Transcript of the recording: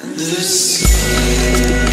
the sky.